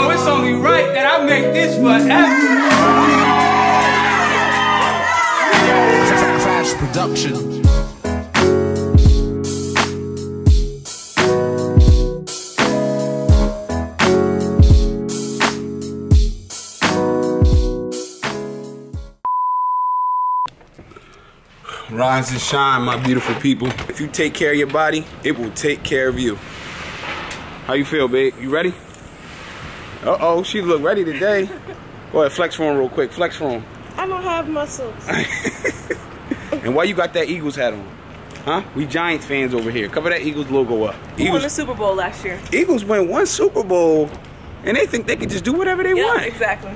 So it's only right that I make this forever. Fast production. Rise and shine, my beautiful people. If you take care of your body, it will take care of you. How you feel, babe? You ready? Uh-oh, she look ready today. Go ahead, flex for him real quick. Flex for him. I don't have muscles. And why you got that Eagles hat on? Huh? We Giants fans over here. Cover that Eagles logo up. Who won the Super Bowl last year? Eagles win one Super Bowl, and they think they can just do whatever they Yeah, want. exactly.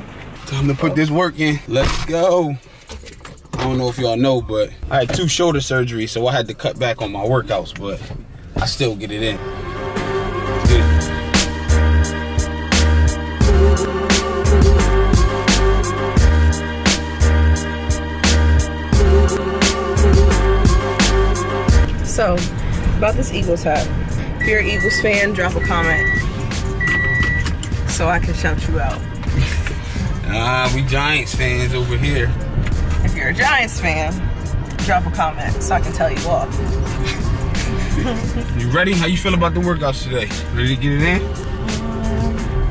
Time to put this work in. Let's go. I don't know if y'all know, but I had two shoulder surgeries, so I had to cut back on my workouts, but I still get it in. About this Eagles hat. If you're an Eagles fan, drop a comment so I can shout you out. Ah, we Giants fans over here. If you're a Giants fan, drop a comment so I can tell you off. You ready? How you feel about the workouts today? Ready to get it in?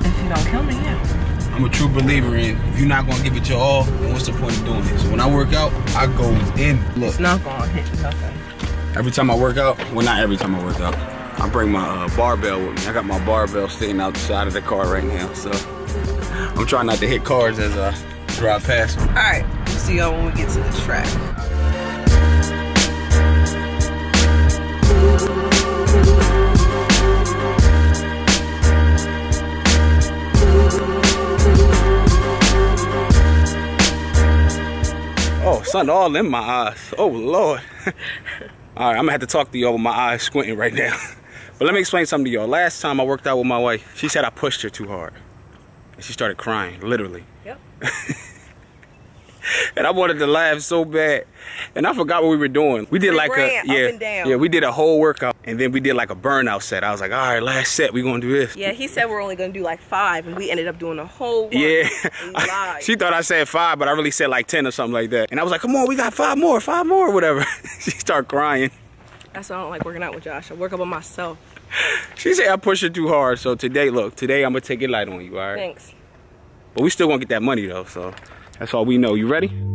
If you don't kill me, yeah. I'm a true believer in if you're not gonna give it your all, then what's the point of doing it? So when I work out, I go in. Look, It's not gonna hit nothing. Every time I work out, well, not every time I work out, I bring my uh, barbell with me. I got my barbell sitting outside of the car right now, so I'm trying not to hit cars as I drive past them. All right, we'll see y'all when we get to the track. Oh, sun all in my eyes. Oh, Lord. all right, I'm gonna have to talk to y'all with my eyes squinting right now. But let me explain something to y'all. Last time I worked out with my wife, she said I pushed her too hard. And she started crying, literally. Yep. and I wanted to laugh so bad. And I forgot what we were doing. We did We like a yeah, and down. yeah, we did a whole workout and then we did like a burnout set. I was like, all right, last set, we gonna do this. Yeah, he said we're only gonna do like five, and we ended up doing a whole. Yeah. And he lied. she thought I said five, but I really said like 10 or something like that. And I was like, come on, we got five more, five more, whatever. she started crying. That's why I don't like working out with Josh. I work out by myself. She said I pushed her too hard. So today, look, today I'm gonna take it light on you, all right? Thanks. But we still gonna get that money though, so that's all we know. You ready?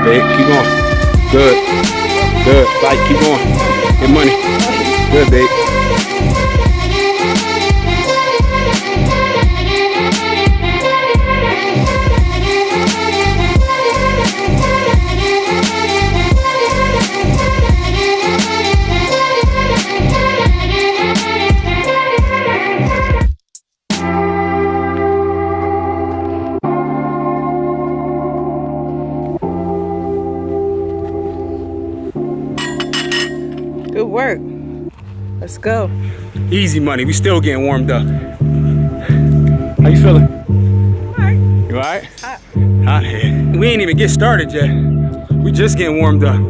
Job, babe. Keep going. Good. Good. Fight. Keep going. Get money. Good, babe. Easy money. We still getting warmed up. How you feeling? All You alright? Hot. Hot here. We ain't even get started yet. We just getting warmed up.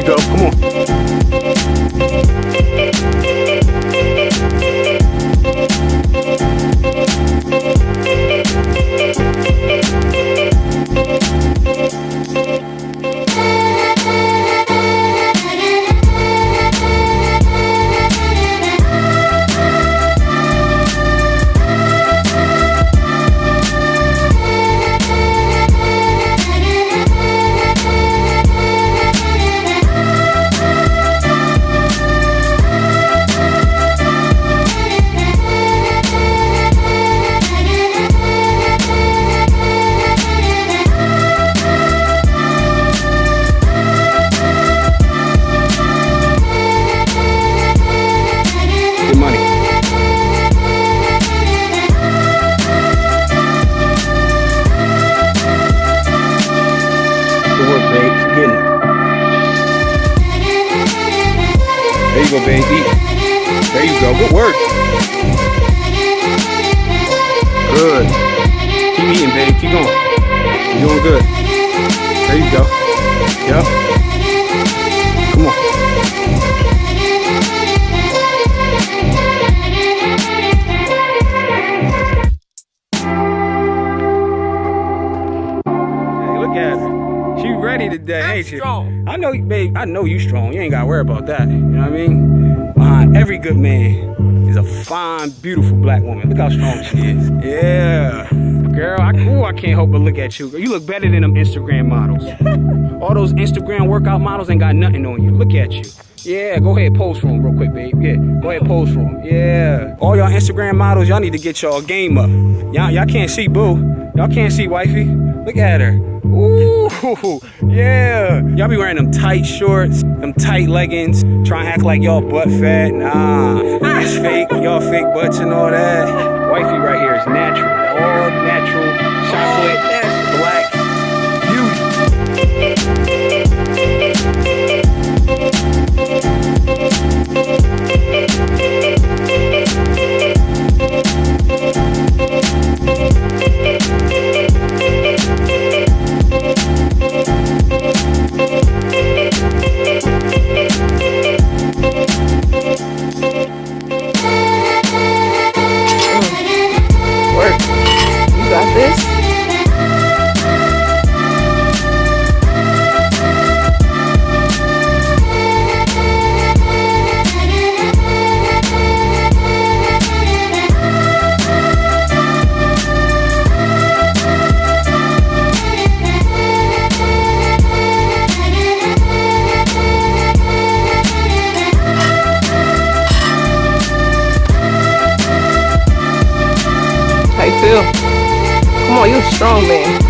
You go. Come on. There you go. Eat. There you go. Good work. Good. Keep eating, babe. Keep going. You're doing good. There you go. Yep. Ain't strong. I know, babe. I know you strong. You ain't gotta worry about that. You know what I mean? Behind every good man is a fine, beautiful black woman. Look how strong she is. Yeah, girl. I, ooh, I can't help but look at you. You look better than them Instagram models. All those Instagram workout models ain't got nothing on you. Look at you. Yeah, go ahead, pose for them real quick, babe. Yeah, go ahead, pose for them. Yeah. All y'all Instagram models, y'all need to get y'all game up. Y'all, y'all can't see Boo. Y'all can't see Wifey. Look at her. Ooh, yeah. Y'all be wearing them tight shorts, them tight leggings, trying to act like y'all butt fat. Nah, it's fake. Y'all fake butts and all that. Wifey right here is natural. All natural, chocolate, strong man.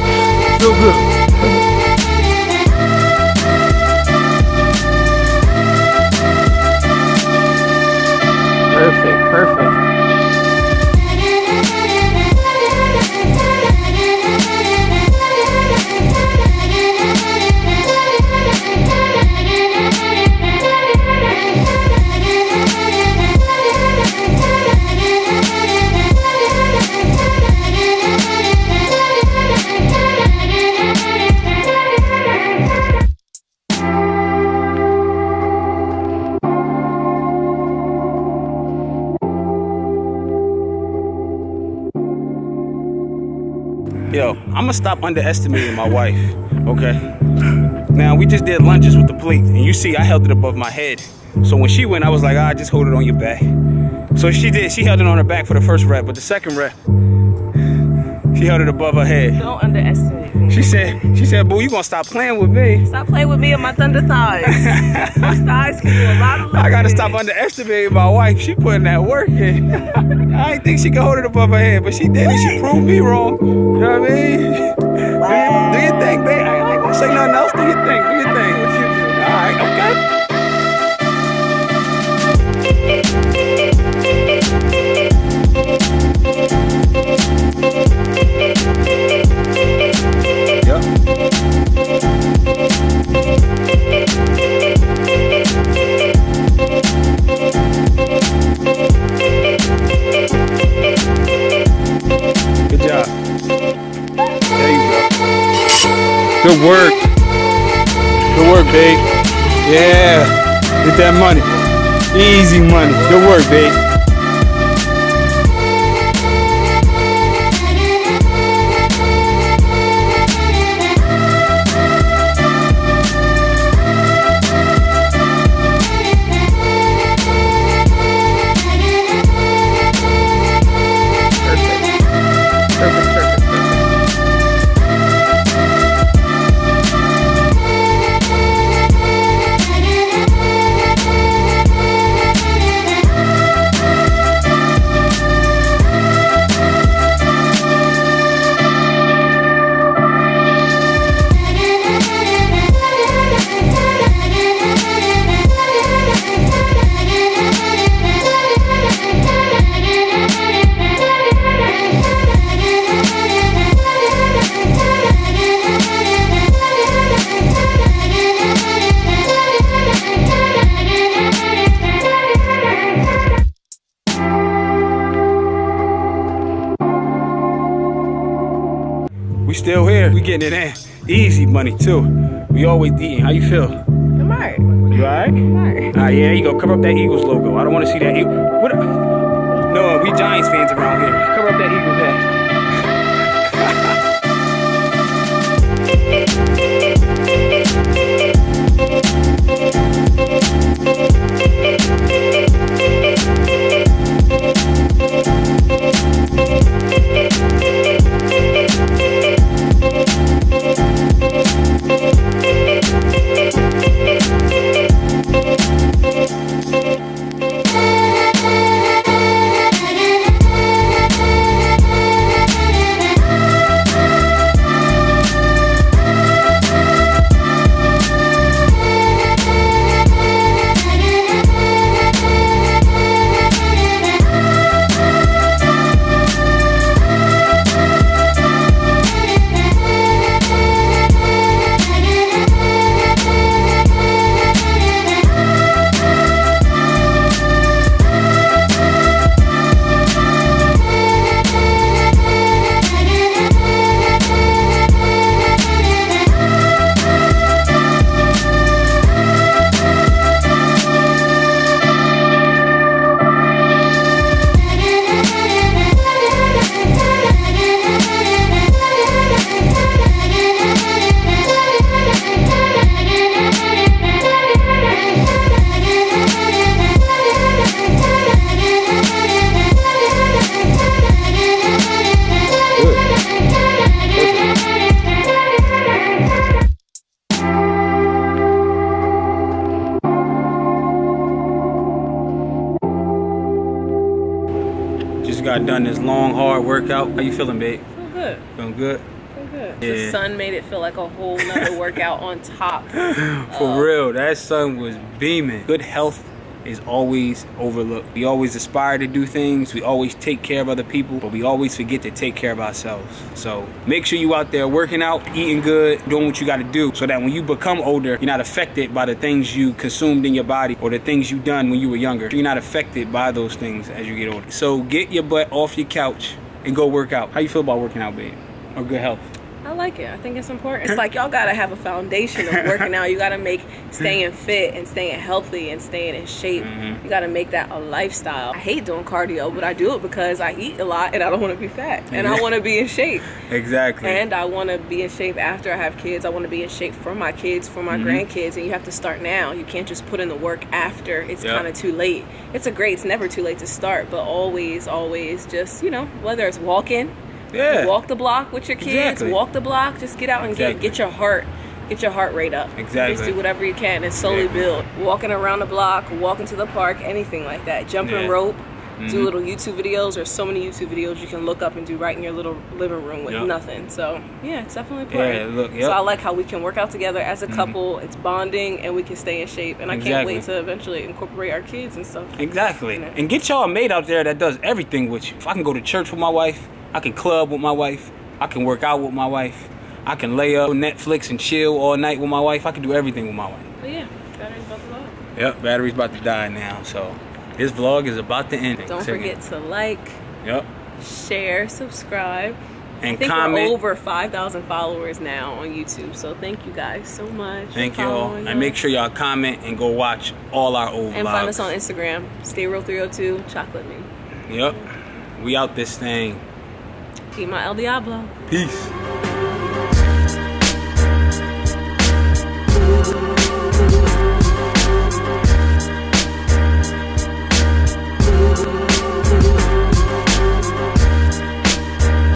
Yo, I'm gonna stop underestimating my wife, okay? Now, we just did lunges with the plate, and you see I held it above my head. So when she went, I was like, ah, just hold it on your back. So she did, she held it on her back for the first rep, but the second rep, she held it above her head. Don't underestimate me. She said, she said, boo, you gonna stop playing with me. Stop playing with me and my thunder thighs. my thighs can do a lot of I gotta stop underestimating my wife. She putting that work in. I didn't think she could hold it above her head, but she did it. She proved me wrong. You know what I mean? Do, you, do your thing, babe. I ain't gonna say nothing else. Do your thing. Do your thing. All right, okay. Good work. Good work, babe. Yeah. Get that money. Easy money. Good work, babe. Getting it in. Easy money too. We always eating. How you feel? I'm alright. You alright? I'm Alright. Ah, yeah, you go. Cover up that Eagles logo. I don't want to see that. E- what? No, we Giants fans around here. Cover up that Eagles hat. Done this long, hard workout. How you feeling, babe? Feel good. Feeling good? Feel good. Yeah. The sun made it feel like a whole nother workout on top. For real, that sun was beaming. Good health is always overlooked. We always aspire to do things, we always take care of other people, but we always forget to take care of ourselves. So make sure you out there working out, eating good, doing what you gotta do so that when you become older, you're not affected by the things you consumed in your body or the things you done when you were younger. You're not affected by those things as you get older. So get your butt off your couch and go work out. How you feel about working out, babe? Or good health? I like it. I think it's important. It's like y'all gotta have a foundation of working out. You gotta make staying fit and staying healthy and staying in shape. Mm-hmm. You gotta make that a lifestyle. I hate doing cardio, but I do it because I eat a lot and I don't want to be fat and I want to be in shape. Exactly. And I want to be in shape after I have kids. I want to be in shape for my kids, for my Mm-hmm. grandkids, and you have to start now. You can't just put in the work after it's Yep. kind of too late. It's a great. It's never too late to start, but always, always, just you know, whether it's walking, yeah. walk the block with your kids, Exactly. walk the block, just get out and Exactly. get get your heart. Get your heart rate up. Exactly. Just do whatever you can and slowly Exactly. build. Walking around the block, walking to the park, anything like that. Jumping Yeah. Mm-hmm. rope, do little YouTube videos. There's so many YouTube videos you can look up and do right in your little living room with Yep. nothing. So yeah, it's definitely Yeah, important. look, So yep. Mm-hmm. I like how we can work out together as a couple. It's bonding and we can stay in shape. And I can't wait to eventually incorporate our kids and stuff. Exactly. You know. And get y'all a mate out there that does everything with you. If I can go to church with my wife, I can club with my wife, I can work out with my wife, I can lay up on Netflix and chill all night with my wife. I can do everything with my wife. But yeah, battery's about to go. Yep, battery's about to die now, so this vlog is about to end. Don't Second. forget to like, Yep. share, subscribe, and I think comment. we're over 5,000 followers now on YouTube. So thank you guys so much. Thank you all. following And make sure y'all comment and go watch all our old And vlogs. find us on Instagram. Stay real 302 chocolate me. Yep. We out this thing. Keep my El Diablo. Peace.